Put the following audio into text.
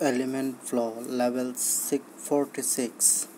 element flow level 646